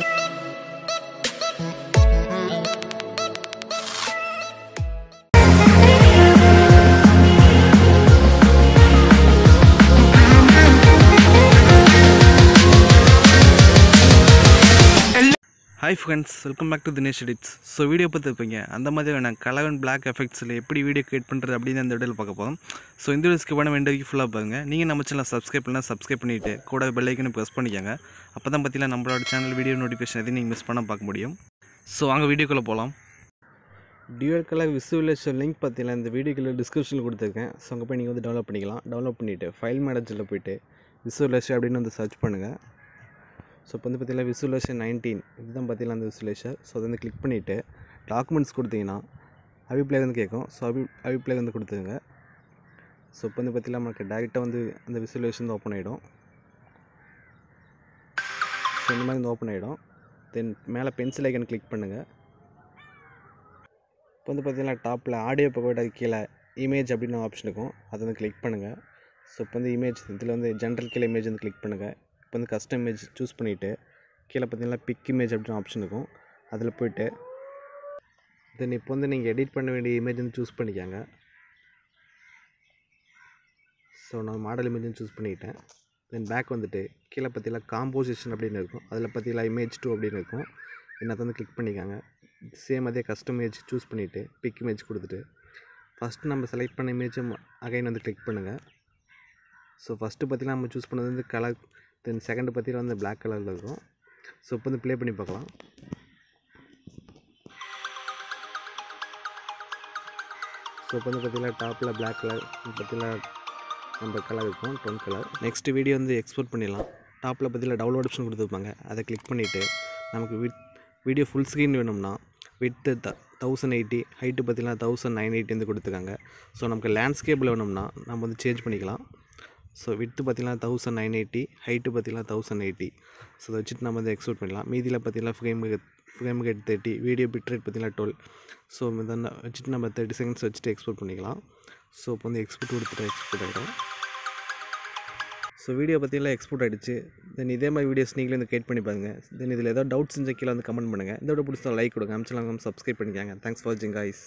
Mimi. Hi friends welcome back to Dinesh edits so video பார்த்துருப்பீங்க. அந்த மாதிரியான colour and black எஃபெக்ட்ஸில் எப்படி video create பண்ணுறது அப்படின்னு அந்த வீடியோவில் பார்க்க போகிறோம் ஸோ இந்த வீடியோ ஸ்கிப் பண்ண வேண்டிய ஃபுல்லாக பாருங்கள் நீங்கள் நம்ம சேனல் சப்ஸ்கிரைப் பண்ணால் சப்ஸ்கிரைப் பண்ணிவிட்டு கூட பெல் ப்ரெஸ் பண்ணிக்கோங்க. அப்போ தான் பார்த்தீங்கன்னா நம்மளோட சேனல் வீடியோ நோட்டிஃபிகேஷன் எதையும் நீங்கள் மிஸ் பண்ண பார்க்க முடியும். ஸோ அங்கே வீடியோக்குள்ளே போகலாம் டியூல் கலர் விசுவலேஷன் லிங்க் பார்த்தீங்கன்னா இந்த வீடியோக்குள்ள டிஸ்கிரிப்ஷனில் கொடுத்துருக்கேன். ஸோ அங்கே போய் நீங்கள் வந்து டவுன்லோட் பண்ணிக்கலாம். டவுன்லோட் பண்ணிவிட்டு ஃபைல் மேனேஜரில் போயிட்டு விசுவலேஷன் அப்படின்னு வந்து சர்ச் பண்ணுங்கள் ஸோ இப்போ வந்து பார்த்தீங்கன்னா விசுவலேஷன் நைன்டீன் இதுதான் பார்த்தீங்கன்னா அந்த விசுவலேஷன் ஸோ அதை வந்து கிளிக் பண்ணிவிட்டு டாக்குமெண்ட்ஸ் கொடுத்தீங்கன்னா அபிப்ளே வந்து கேட்கும். ஸோ அபி அபிப்ளே வந்து கொடுத்துருங்க. ஸோ இப்போ வந்து பார்த்திங்கன்னா நமக்கு டேரெக்டாக வந்து அந்த விசுவலேஷன் வந்து ஓப்பன் ஆகிடும் ஸோ இந்த மாதிரி வந்து ஓப்பன் ஆகிடும் தென் மேலே பென்சில் ஐக்கன் கிளிக் பண்ணுங்கள் இப்போ வந்து பார்த்திங்கன்னா டாப்பில் ஆடியோ பக்கோட கீழே இமேஜ் அப்படின்னு ஆப்ஷன் இருக்கும். அதை வந்து கிளிக் பண்ணுங்கள் ஸோ இப்போ வந்து இமேஜ் இதில் வந்து ஜென்ரல் கீழே இமேஜ் வந்து கிளிக் பண்ணுங்கள் இப்போ வந்து கஸ்டம் இமேஜ் சூஸ் பண்ணிவிட்டு கீழே பார்த்தீங்கன்னா பிக் இமேஜ் அப்படின்னு ஆப்ஷன் இருக்கும். அதில் போய்ட்டு தென் இப்போ வந்து நீங்கள் எடிட் பண்ண வேண்டிய இமேஜ் வந்து சூஸ் பண்ணிக்கோங்க. ஸோ நான் மாடல் இமேஜ் சூஸ் பண்ணிக்கிட்டேன் தென் பேக் வந்துட்டு கீழே பார்த்தீங்கன்னா காம்போசிஷன் அப்படின்னு இருக்கும். அதில் பார்த்தீங்கன்னா இமேஜ் டூ அப்படின்னு இருக்கும். என்னத்தை வந்து கிளிக் பண்ணிக்காங்க. சேம் அதே கஸ்டம் இமேஜ் சூஸ் பண்ணிவிட்டு பிக் இமேஜ் கொடுத்துட்டு ஃபஸ்ட்டு நம்ம செலக்ட் பண்ண இமேஜை அகைன் வந்து கிளிக் பண்ணுங்கள் ஸோ ஃபஸ்ட்டு பார்த்தீங்கன்னா நம்ம சூஸ் பண்ணது வந்து கலர் தென் செகண்டு பார்த்தீங்கன்னா வந்து பிளாக் கலரில் இருக்கும். ஸோ இப்போ வந்து ப்ளே பண்ணி பார்க்கலாம். ஸோ இப்போ வந்து பார்த்தீங்கன்னா டாப்பில் பிளாக் கலர் பார்த்திங்கன்னா நம்ம கலர் இருக்கும் டொன் கலர் நெக்ஸ்ட் வீடியோ வந்து எக்ஸ்போர்ட் பண்ணிடலாம். டாப்பில் பார்த்திங்கன்னா டவுன்லோட் ஆப்ஷன் கொடுத்துருப்பாங்க. அதை கிளிக் பண்ணிவிட்டு நமக்கு வித் வீடியோ ஃபுல் ஸ்க்ரீன் வேணும்னா width the thousand eighty height பார்த்திங்கன்னா தௌசண்ட் நைன் எயிட்டி வந்து கொடுத்துருக்காங்க. ஸோ நமக்கு லேண்ட்ஸ்கேப்பில் வேணும்னா நம்ம வந்து சேஞ்ச் பண்ணிக்கலாம். ஸோ வித்து பார்த்தீங்கன்னா தௌசண்ட் நைன் எயிட்டி ஹைட்டு பார்த்தீங்கன்னா தௌசண்ட் எயிட்டி ஸோ அதை வச்சுட்டு நம்ம வந்து எக்ஸ்போர்ட் பண்ணலாம் மீதியில் பார்த்தீங்கன்னா frame frame rate thirty video bit rate பார்த்தீங்கன்னா டுவெல் ஸோ இதெல்லாம் வச்சுட்டு நம்ம தேர்ட்டி செகண்ட்ஸ் வச்சுட்டு எக்ஸ்போர்ட் பண்ணிக்கலாம். ஸோ இப்போ வந்து எக்ஸ்போர்ட் கொடுத்துட்டு எக்ஸ்போர்ட் ஆகிடும் ஸோ வீடியோ பார்த்தீங்கன்னா எக்ஸ்போர்ட் ஆகிடுச்சு தென் இதே மாதிரி வீடியோஸ் நீங்களே வந்து கிரியேட் பண்ணி பாருங்கள் தென் இதில் ஏதாவது டவுட்ஸ் இருந்தால் கீழே வந்து கமெண்ட் பண்ணுங்கள் இதோட பிடிச்சா லைக் கொடுங்க. அமிச்சலாம் சப்ஸ்கிரைப் பண்ணிக்காங்க. தேங்க்ஸ் ஃபார் வாட்சிங் காய்ஸ்